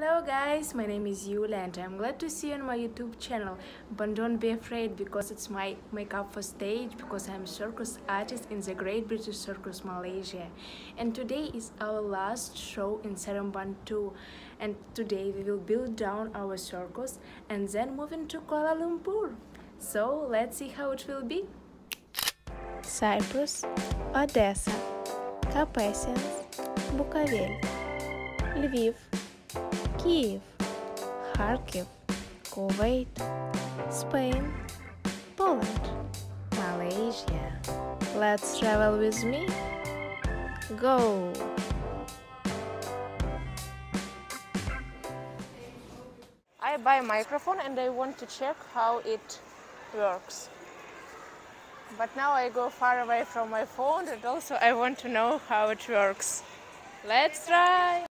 Hello guys, my name is Yulia and I'm glad to see you on my YouTube channel. But don't be afraid because it's my makeup for stage because I'm circus artist in the Great British Circus Malaysia. And today is our last show in Seremban 2. And today we will build down our circus and then move into Kuala Lumpur. So let's see how it will be. Cyprus, Odessa, Carpathians, Bukovel, Lviv, Kiev, Kharkiv, Kuwait, Spain, Poland, Malaysia. Let's travel with me. Go! I buy microphone and I want to check how it works. But now I go far away from my phone and also I want to know how it works. Let's try!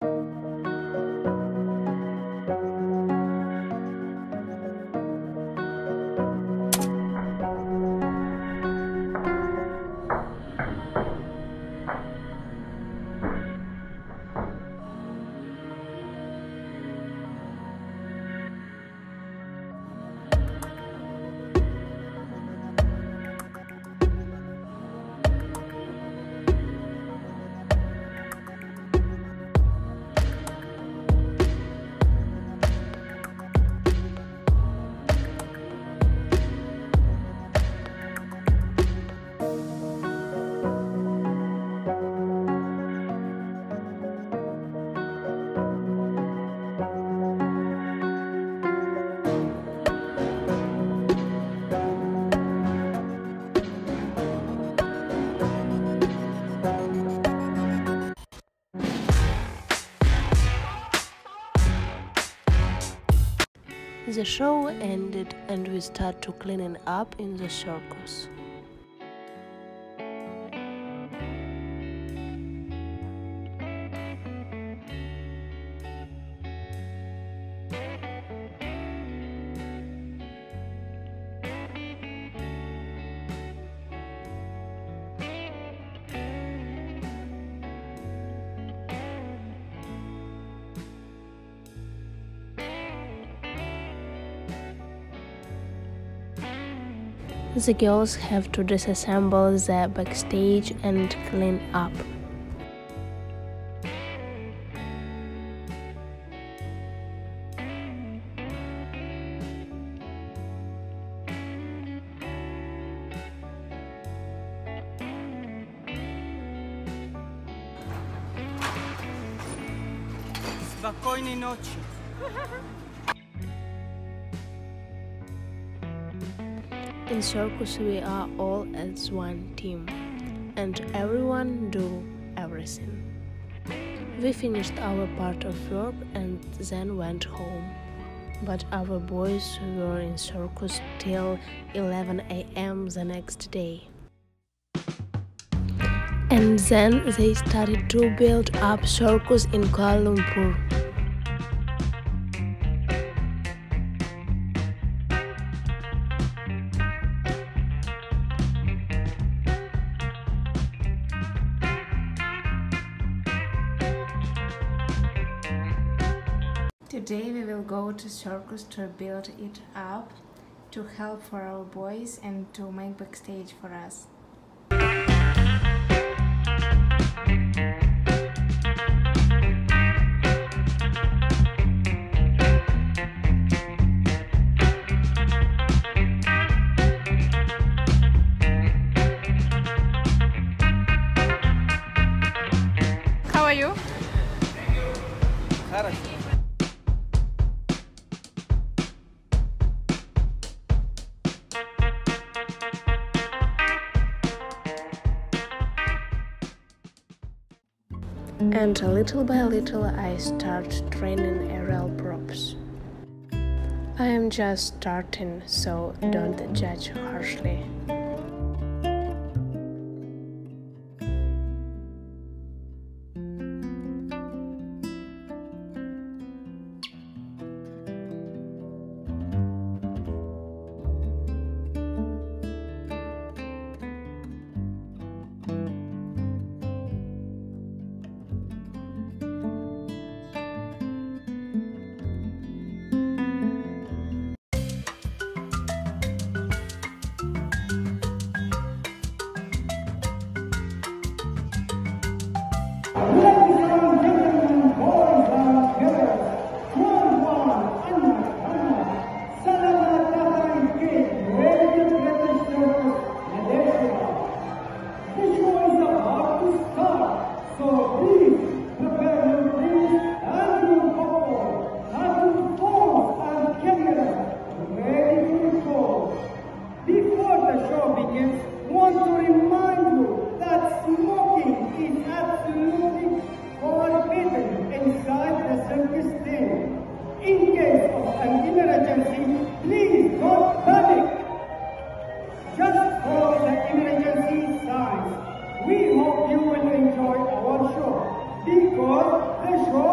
The show ended and we start to cleaning up in the circus. The girls have to disassemble the backstage and clean up. Spokojnej nocy. In circus we are all as one team and everyone do everything. We finished our part of work and then went home. But our boys were in circus till 11 a.m. the next day. And then they started to build up circus in Kuala Lumpur. Today we will go to circus to build it up, to help for our boys and to make backstage for us. How are you? And little by little I start training aerial props. I am just starting, so don't judge harshly. João.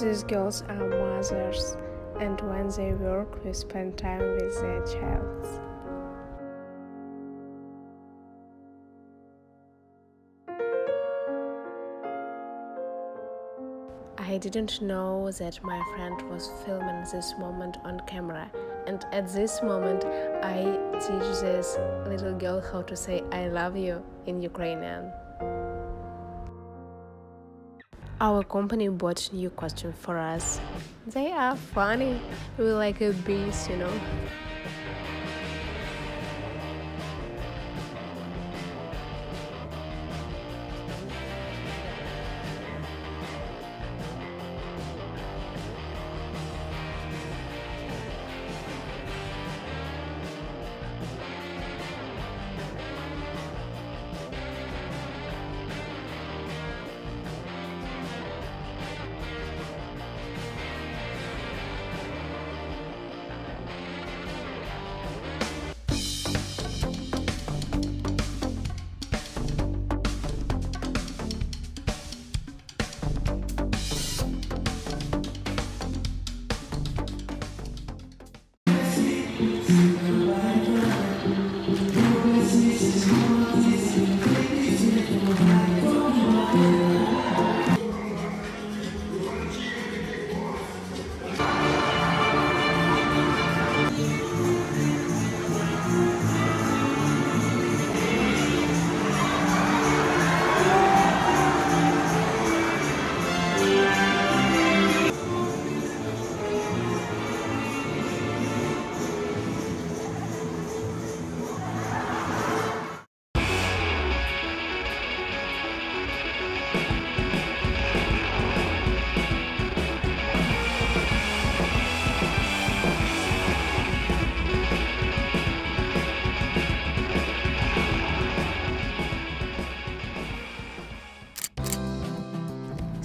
These girls are mothers, and when they work, we spend time with their child. I didn't know that my friend was filming this moment on camera, and at this moment, I teach this little girl how to say I love you in Ukrainian. Our company bought new costume for us. They are funny. We like a bees, you know.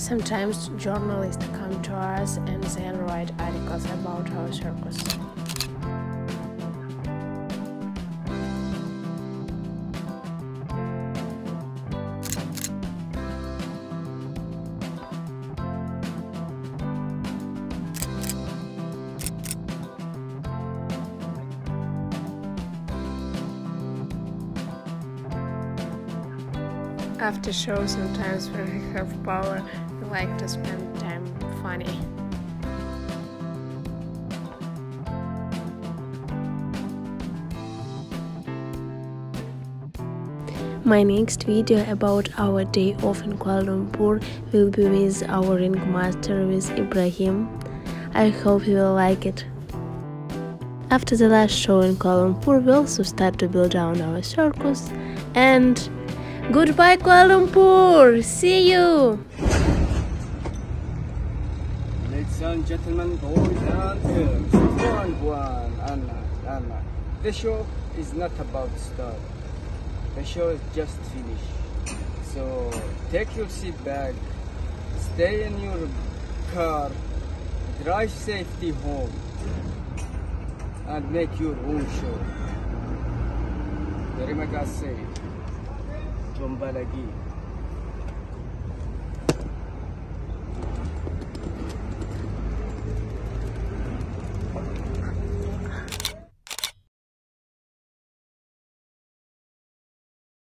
Sometimes journalists come to us and then write articles about our circus. After show, sometimes when we have power, we like to spend time funny. My next video about our day off in Kuala Lumpur will be with our ringmaster with Ibrahim. I hope you will like it. After the last show in Kuala Lumpur, we also start to build down our circus and goodbye Kuala Lumpur! See you! Ladies and gentlemen, boys and girls, one, one, Anna, Anna. The show is not about start. The show is just finished. So take your seat back, stay in your car, drive safety home, and make your own show. Terima kasih. Jumpa lagi.